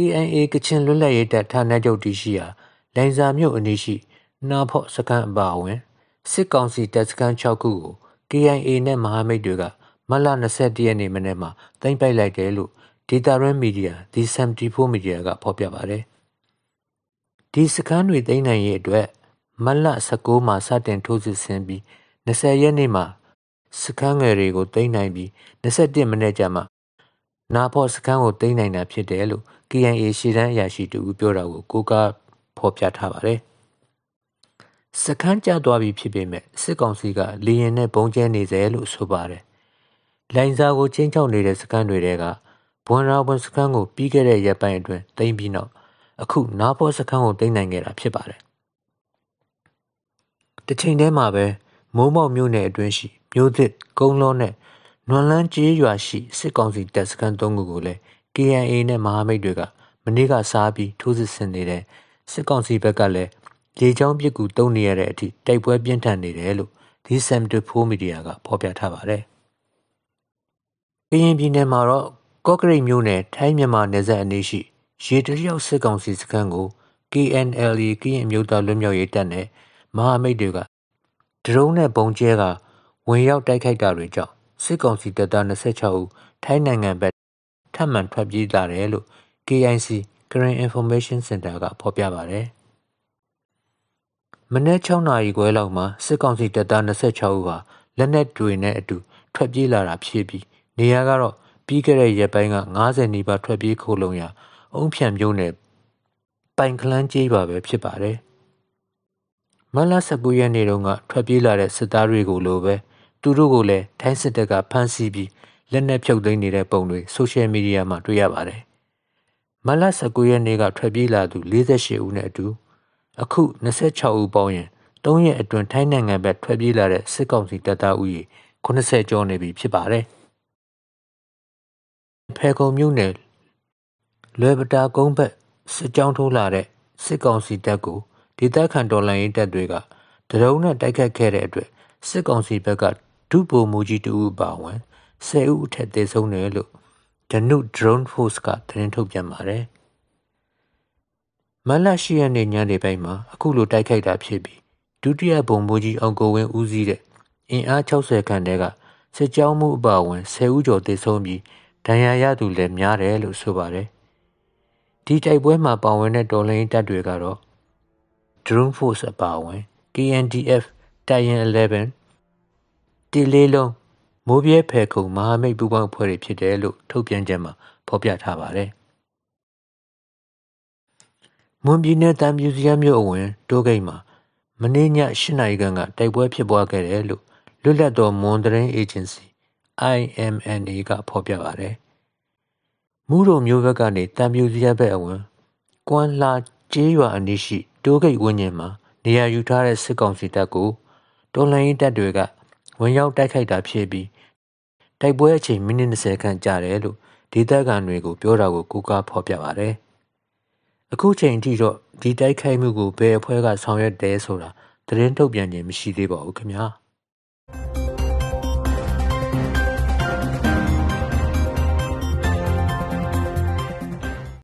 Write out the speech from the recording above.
KNA ကချင်လွတ်လပ်ရေးတပ်ဌာနချုပ်တည်ရှိရာလိုင်ဇာမြို့အနီးရှိနာဖော့စခန်းအပါအဝင်စစ်ကောင်စီတပ်စခန်း6ခုကို KNA နဲ့မဟာမိတ်တွေကမတ်လ21ရက်နေ့မနေ့မှာတင်ပိုက်လိုက်တယ်လို့ဒေတာရင်းမီဒီယာ The 74 Media ကဖော်ပြပါတယ်။ဒီစခန်းတွေသိမ်းနိုင်ရေးအတွက်မတ်လ19မှာစတင်ထိုးစစ်ဆင်ပြီး20ရက်နေ့မှာစခန်းငယ်တွေကိုသိမ်းနိုင်ပြီး21မိနစ်ကြာမှ နာဖော့စခန်းကိုသိမ်းနိုင်တာဖြစ်တယ်လို့ KNA ရှေ့တန်းအရာရှိတူပြောတာကိုကိုကဖော်ပြထားပါတယ်။စခန်းကျသွားပြီဖြစ်ပေမဲ့စစ်ကောင်စီကလေရင်နဲ့ပုံကျဲနေစေလို့ဆိုပါတယ်။လိုင်ဇာကိုချင်းချောက်နေတဲ့စခန်းတွေကဘွန်ရာဘွန်စခန်းကိုပြီးခဲ့တဲ့ရက်ပိုင်းအတွင်းသိမ်းပြီးနောက်အခုနာဖော့စခန်းကိုသိမ်းနိုင်ခဲ့တာဖြစ်ပါတယ်။တစ်ချိန်တည်းမှာပဲမိုးမောက်မြို့နယ်အတွင်းရှိမြို့သစ်ကုန်းလုံးနဲ့ နွန်လန်းကျေးရွာရှိစစ်ကောင်စီတပ်စခန်း၃ခုကိုလည်း KNA နဲ့မဟာမိတ်တွေကမနေ့ကစားပြီးထိုးစစ်ဆင်နေတဲ့စစ်ကောင်စီဘက်ကလည်းလေကြောင်းပစ်ကူတုံးနေရတဲ့အထိတိုက်ပွဲပြင်းထန်နေတယ်လို့ဒီဆမ်တူဖိုးမီဒီယာကဖော်ပြထားပါတယ်။ကရင်ပြည်နယ်မှာတော့ကော့ကရိတ်မြို့နယ်ထိုင်းမြန်မာနယ်စပ်အနီးရှိရေတလျောက်စစ်ကောင်စီစခန်းကို KNLA ကရင်မျိုးသားလွတ်မြောက်ရေးတပ်နဲ့မဟာမိတ်တွေကဒရုန်းနဲ့ပုံကျဲကဝင်ရောက်တိုက်ခိုက်တာတွေကြောင့် စစ်ကောင်စီတပ်သား26ဦးထိုင်းနိုင်ငံဘက်ထပ်မံထွက်ပြေးလာတယ်လို့ KIC Current Information Center ကဖော်ပြပါတယ်။မနေ့6နာရီခွဲလောက်မှာစစ်ကောင်စီတပ်သား26ဦးဟာလက်နက်တွေနဲ့အတူထွက်ပြေးလာတာဖြစ်ပြီးနေရာကတော့ပြီးခဲ့တဲ့ရက်ပိုင်းက90နီးပါးထွက်ပြေးခိုးလုံရာအုံဖြံမျိုးနယ်ပိုင်ကလန်းကျေးရွာပဲဖြစ်ပါတယ်။မလ19ရက်နေ့တုန်းကထွက်ပြေးလာတဲ့စစ်သားတွေကိုလိုပဲ သူတို့ကိုလည်းထိုင်းစစ်တပ်ကဖမ်းဆီးပြီးလက်နက်ဖြုတ်သိမ်းနေတဲ့ပုံတွေဆိုရှယ်မီဒီယာမှာတွေ့ရပါတယ်။မလ19ရက်နေ့ကထွက်ပြေးလာသူ48ဦးနဲ့အတူအခု26ဦးပေါင်းရင်3ရက်အတွင်းထိုင်းနိုင်ငံဘက်ထွက်ပြေးလာတဲ့စစ်ကောင်စီတပ်သားဦးရေ80ကျော်နေပြီဖြစ်ပါတယ်။ဖဲခုံမြို့နယ်လွယ်ပတာကုန်းဘက်စစ်ကြောင်းထိုးလာတဲ့စစ်ကောင်စီတပ်ကိုဒေသခံတော်လှန်ရေးတပ်တွေကဒရုန်းနဲ့တိုက်ခတ်ခဲ့တဲ့အတွက်စစ်ကောင်စီဘက်က ဒုဗိုလ်မှူးကြီးတဦးပါဝင်10ဦးအထက်သေဆုံးတယ်လို့ The New Drone Force ကသတင်းထုတ်ပြန်ပါတယ်။မလရှိရနေ့ညနေပိုင်းမှာအခုလိုတိုက်ခိုက်တာဖြစ်ပြီးဒုတိယဗိုလ်မှူးကြီးအောင်ကိုဝင်းဦးစီးတဲ့အင်အား60ခန့်တဲကစစ်ကြောင်းမှုအပါအဝင်10ဦးကျော်သေဆုံးပြီးဒဏ်ရာရသူလည်းများတယ်လို့ဆိုပါတယ်။ဒီတိုက်ပွဲမှာပါဝင်တဲ့တော်လှန်ရေးတပ်တွေကတော့ Drone Force အပါအဝင် KNDF တိုင်ရင်11 တီလေးလုံးမိုးပြဲဖယ်ခုံမဟာမိတ်ပူးပေါင်းအဖွဲ့တွေဖြစ်တယ်လို့ထုတ်ပြန်ချက်မှာဖော်ပြထားပါတယ်။မွန်ပြည်နယ်တံပြူစရမြို့အဝင်တိုးဂိတ်မှာမနေ့ည၈နာရီခန့်ကတိုက်ပွဲဖြစ်ပွားခဲ့တယ်လို့လွတ်လပ်သောမွန်တရင်အေဂျင်စီ IMNA ကဖော်ပြပါတယ်။မူရိုမျိုးဘက်ကနေတံပြူစရဘက်အဝင်ကွမ်လာကျေးရွာအနီးရှိတိုးဂိတ်ဝင်းကျင်မှာနေရာယူထားတဲ့စစ်ကောင်စီတပ်ကိုတော်လှန်ရေးတပ်တွေက ဝင်ရောက်တိုက်ခိုက်တာဖြစ်ပြီးတိုက်ပွဲအချိန်မိနစ်20ခန့်ကြာတယ်လို့ဒေသခံတွေကိုပြောတာကိုကူကားဖော်ပြပါတယ်။အခုချိန်ထိတော့ဒီတိုက်ခိုက်မှုကိုဘယ်အဖွဲ့ကဆောင်ရွက်တယ်ဆိုတာသတင်းထုတ်ပြန်ခြင်းမရှိသေးပါဘူးခင်ဗျာ။